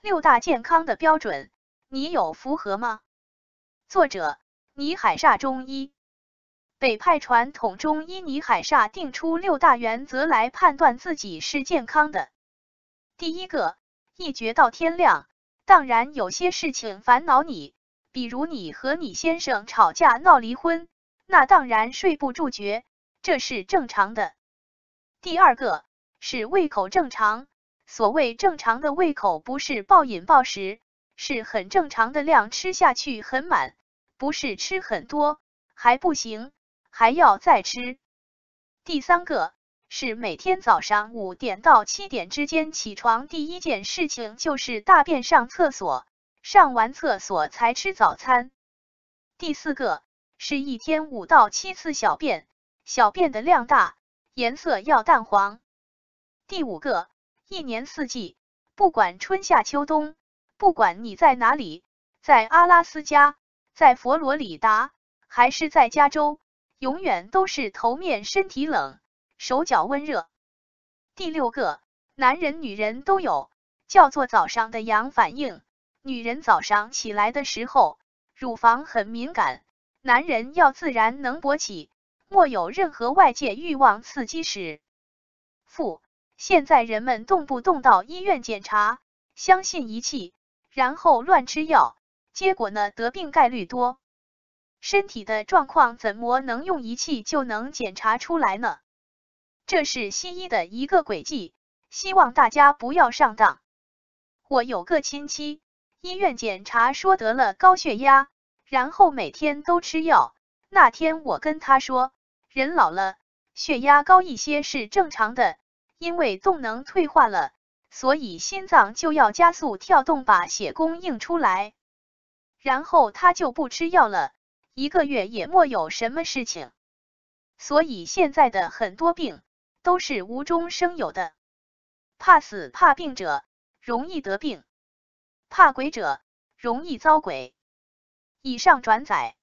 六大健康的标准，你有符合吗？作者：倪海厦中医。北派传统中医倪海厦定出六大原则来判断自己是健康的。第一个，一觉到天亮，当然有些事情烦恼你，比如你和你先生吵架闹离婚，那当然睡不住觉，这是正常的。第二个是胃口正常，所谓正常的胃口，不是暴饮暴食，是很正常的量吃下去很满，不是吃很多还不行。还要再吃。第三个是每天早上五点到七点之间起床，第一件事情就是大便上厕所，上完厕所才吃早餐。第四个是一天五到七次小便，小便的量大，颜色要淡黄。第五个，一年四季，不管春夏秋冬，不管你在哪里，在阿拉斯加，在佛罗里达，还是在加州。永远都是头面身体冷，手脚温热。第六个，男人女人都有，叫做早上的阳反应。女人早上起来的时候，乳房很敏感，男人要自然能勃起，莫有任何外界欲望刺激时。负，现在人们动不动到医院检查，相信仪器，然后乱吃药，结果呢，得病概率多。身体的状况怎么能用仪器就能检查出来呢？这是西医的一个诡计，希望大家不要上当。我有个亲戚，医院检查说得了高血压，然后每天都吃药。那天我跟他说，人老了，血压高一些是正常的，因为动能退化了，所以心脏就要加速跳动，把血供应出来。然后他就不吃药了。一个月也莫有什么事情，所以现在的很多病都是无中生有的。怕死怕病者容易得病，怕鬼者容易遭鬼。以上转载。